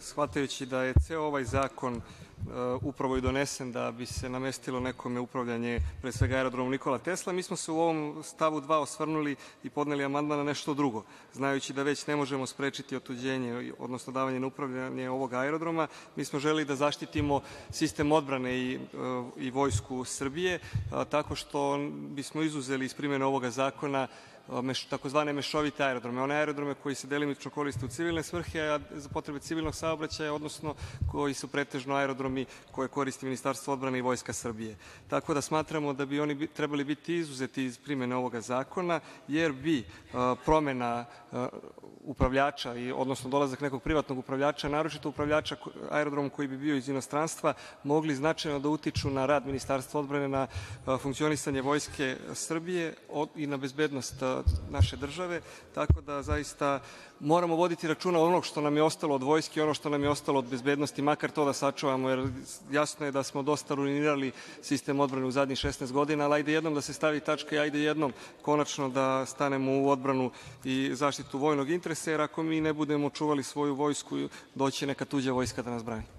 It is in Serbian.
Shvatajući da je ceo ovaj zakon upravo i donesen da bi se namestilo nekome upravljanje, pre svega Aerodromom „Nikola Tesla“, mi smo se u ovom stavu 2. osvrnuli i podneli amandman na nešto drugo. Znajući da već ne možemo sprečiti otuđenje, odnosno davanje na upravljanje ovog aerodroma, mi smo želeli da zaštitimo sistem odbrane i Vojsku Srbije, tako što bismo izuzeli iz primene ovog zakona tzv. mešovite aerodrome, one aerodrome koji se delimično koriste u civilne svrhe, a za potrebe civilnog saobraćaja, odnosno koji su pretežno aerodromi koje koristi Ministarstvo odbrane i Vojska Srbije. Tako da smatramo da bi oni trebali biti izuzeti iz primene ovog zakona, jer bi promena upravljača, odnosno dolazak nekog privatnog upravljača, naročito upravljača aerodromom koji bi bio iz inostranstva, mogli značajno da utiču na rad Ministarstva odbrane, na funkcionisanje Vojske Srbije i na bezbednost naše države. Tako da zaista moramo voditi računa o onom što nam je ostalo od Vojske i ono što nam je ostalo od bezbednosti, makar to da sačuvamo, jer jasno je da smo dosta ruinirali sistem odbrane u zadnjih 16 godina, ali hajde jednom da se stavi tačka i hajde jednom konačno da stanemo u odbranu i zaštitu vojnog interesa, jer ako mi ne budemo čuvali svoju vojsku, doći neka tuđa vojska da nas brani.